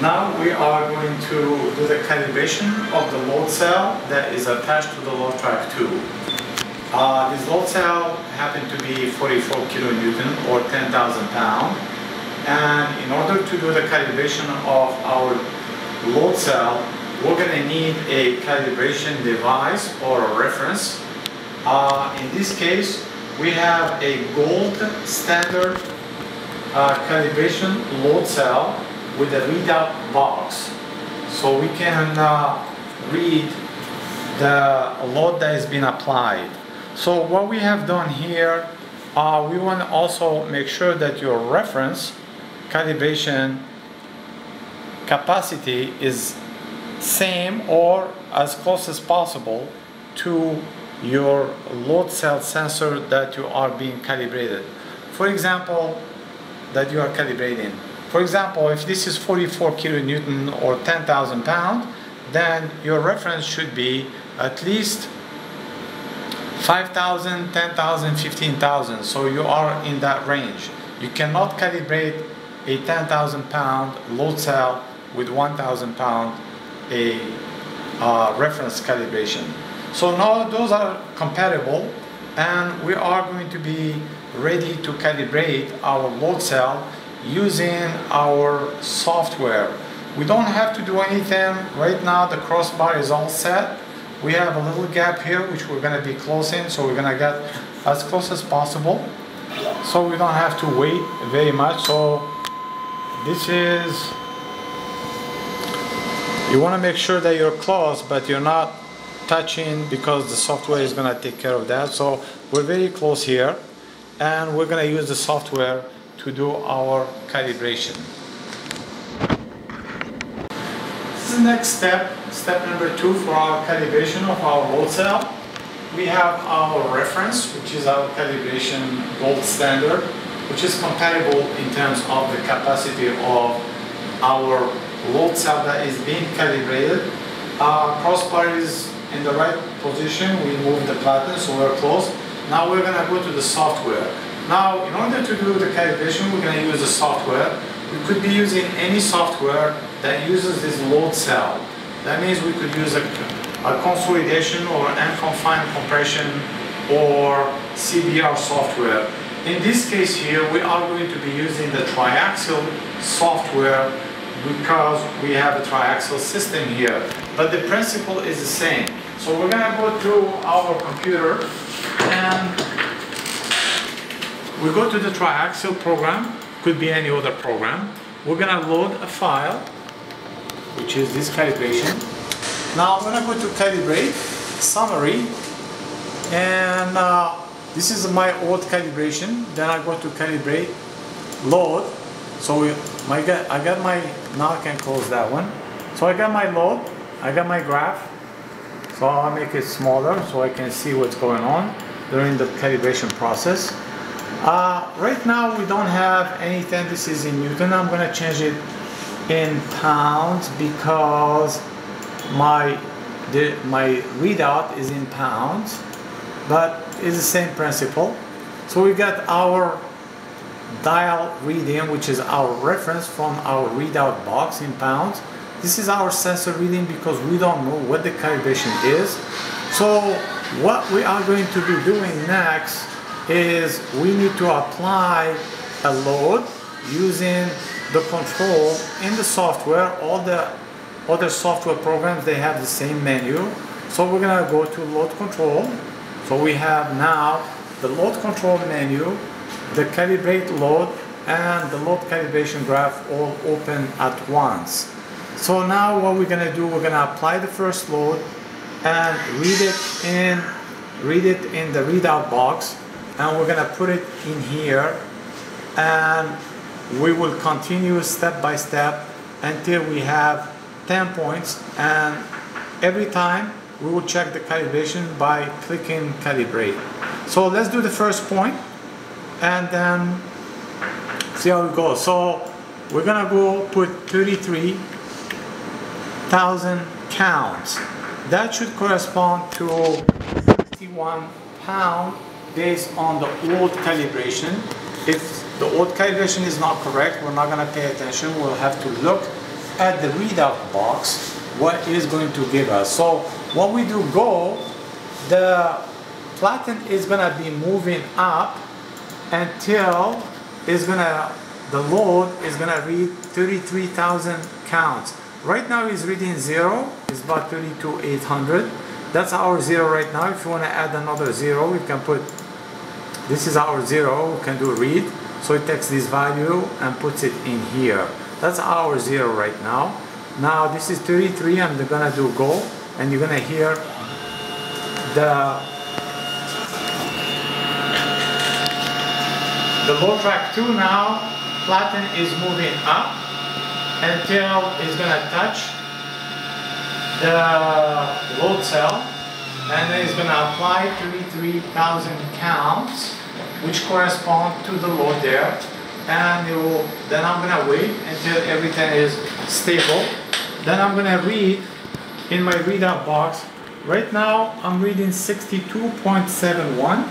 Now we are going to do the calibration of the load cell that is attached to the LoadTrac 2. Uh, this load cell happened to be 44 kilonewton or 10,000 pound. And in order to do the calibration of our load cell, we're going to need a calibration device or a reference. Uh, in this case, we have a gold standard uh, calibration load cell with a readout box. So we can uh, read the load that has been applied. So what we have done here, uh, we want to also make sure that your reference calibration capacity is same or as close as possible to your load cell sensor that you are being calibrated. For example, that you are calibrating. For example, if this is 44 kilonewton or 10,000 pound, then your reference should be at least 5,000, 10,000, 15,000. So you are in that range. You cannot calibrate a 10,000 pound load cell with 1,000 pound a uh, reference calibration. So now those are compatible and we are going to be ready to calibrate our load cell using our software. We don't have to do anything. Right now the crossbar is all set. We have a little gap here which we're going to be closing so we're going to get as close as possible so we don't have to wait very much. So this is you want to make sure that you're close but you're not touching because the software is going to take care of that so we're very close here and we're going to use the software to do our calibration this is the next step step number two for our calibration of our load cell we have our reference which is our calibration gold standard which is compatible in terms of the capacity of our load cell that is being calibrated. Our crossbar is in the right position. We move the platen so we're close. Now we're going to go to the software. Now in order to do the calibration we're going to use the software. We could be using any software that uses this load cell. That means we could use a, a consolidation or unconfined compression or CBR software. In this case here, we are going to be using the triaxial software because we have a triaxial system here. But the principle is the same. So we're going to go to our computer and we go to the triaxial program, could be any other program. We're to load a file, which is this calibration. Now I'm to go to calibrate, summary, and uh, this is my old calibration. Then I go to calibrate, load. So we, my, I got my now I can close that one. So I got my load, I got my graph. So I'll make it smaller so I can see what's going on during the calibration process. Uh, right now we don't have any is in Newton. I'm going to change it in pounds because my, the, my readout is in pounds, but it's the same principle. So we got our dial reading, which is our reference from our readout box in pounds. This is our sensor reading because we don't know what the calibration is. So what we are going to be doing next is we need to apply a load using the control in the software. All the other software programs, they have the same menu. So we're gonna go to load control. So we have now the load control menu the calibrate load and the load calibration graph all open at once. So now what we're to do, we're to apply the first load and read it in read it in the readout box and we're to put it in here and we will continue step by step until we have 10 points and every time we will check the calibration by clicking calibrate. So let's do the first point and then see how it goes. So we're gonna go put 33,000 counts. That should correspond to 61 pound based on the old calibration. If the old calibration is not correct, we're not gonna pay attention. We'll have to look at the readout box what is going to give us. So when we do go, the platen is gonna be moving up until is gonna the load is gonna read 33,000 counts. Right now it's reading zero, it's about 32,800. That's our zero right now. If you wanna add another zero, we can put, this is our zero, we can do read. So it takes this value and puts it in here. That's our zero right now. Now this is 33, I'm gonna do go, and you're gonna hear the the LoadTrac 2 now platen is moving up until it's gonna touch the load cell and then it's gonna apply 33,000 counts which correspond to the load there. And will, then I'm gonna wait until everything is stable. Then I'm gonna read in my readout box. Right now I'm reading 62.71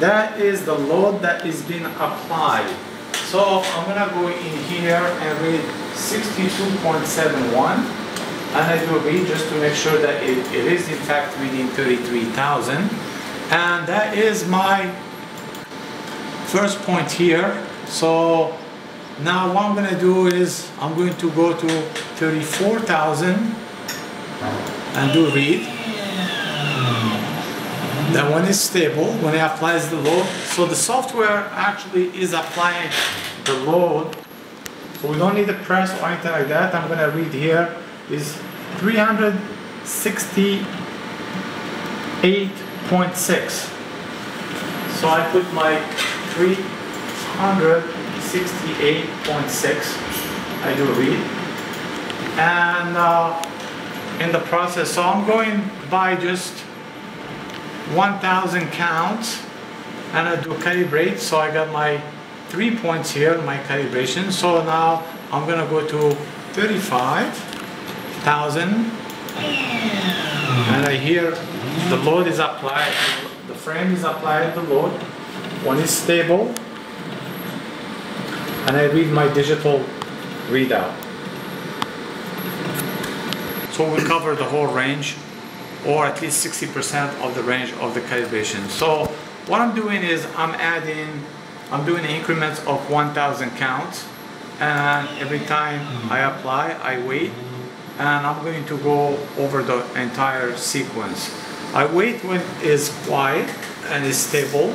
that is the load that is being applied. So I'm gonna go in here and read 62.71 and I do read just to make sure that it, it is in fact reading 33,000 and that is my first point here. So now what I'm gonna do is I'm going to go to 34,000 and do read. Hmm. That one is stable when it applies the load. So the software actually is applying the load. So we don't need to press or anything like that. I'm gonna read here is 368.6 so I put my 368.6 I do read. And uh, in the process so I'm going by just 1000 counts and I do calibrate. So I got my three points here my calibration. So now I'm gonna go to 35,000 and I hear the load is applied the frame is applied the load one is stable and I read my digital readout so we cover the whole range or at least 60% of the range of the calibration. So what I'm doing is I'm adding, I'm doing increments of 1000 counts and every time mm-hmm. I apply, I wait and I'm going to go over the entire sequence. I wait when it is quiet and is stable,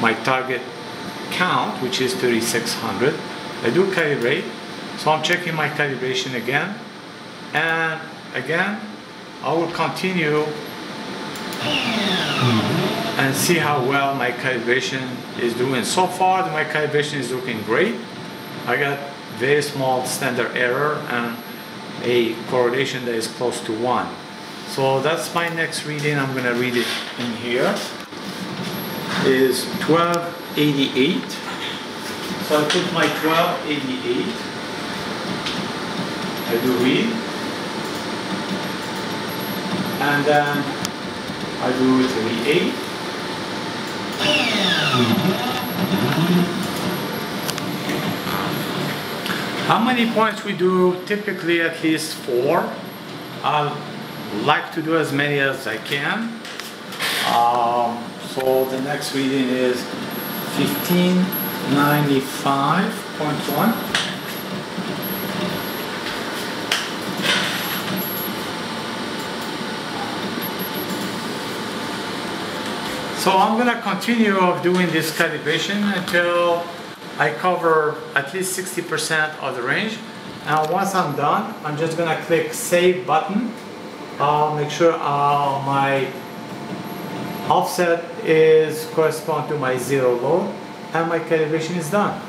my target count, which is 3600. I do calibrate. So I'm checking my calibration again. And again, I will continue and see how well my calibration is doing. So far my calibration is looking great. I got very small standard error and a correlation that is close to 1. So that's my next reading. I'm going to read it in here. Is 1288. So I put my 1288. I do read and then I do 38. How many points we do? Typically at least four. I like to do as many as I can. Um, so the next reading is 1595.1. So I'm going to continue of doing this calibration until I cover at least 60% of the range. And once I'm done, I'm just going to click Save button. I'll make sure uh, my offset is correspond to my zero load and my calibration is done.